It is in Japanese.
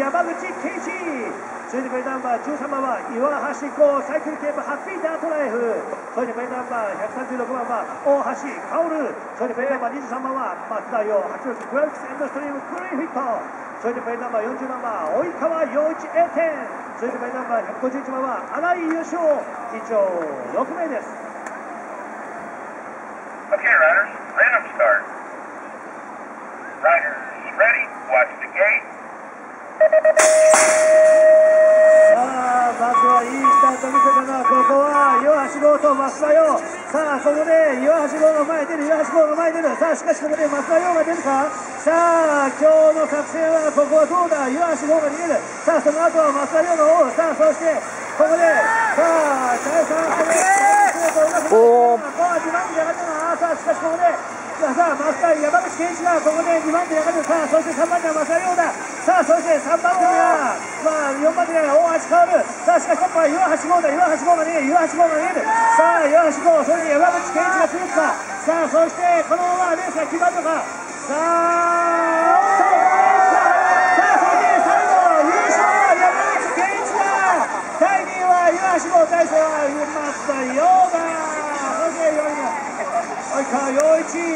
山口圭一それでベイナンバー13番は岩橋5サイクルテープハッピーダートライフ。それでベイナンバー136番は大橋薫それでベイナンバー23番は松田洋86グラフィックスエンドストリームクルイフィット。それでベイナンバー40番は及川陽一 A 点それでベイナンバー151番は新井義雄以上6名です。あまずはいいスタート見せたのはここは岩橋号と増田洋さあそこで岩橋号が前出る岩橋号が前に出る。さあしかしここで増田洋が出るか。さあ今日の作戦はここはどうだ？岩橋号が逃げる。さあその後は増田洋の王さあそしてここでさあ第3これおーここは2番手に上がしかしここでさあさあ増田山口健一がここで2番手に上がる。さあそして3番手は増田洋だ。さあそして3番手はまあ4番手には大橋薫さあしかしトップは岩橋剛だ。岩橋剛が逃げる岩橋剛が逃げる。さあ岩橋剛それに山口健一が続くか。さあそしてこのままレースが決まるのか。さあそれで最後優勝は山口健一だ。第2位は岩橋剛第3位は松田洋だそ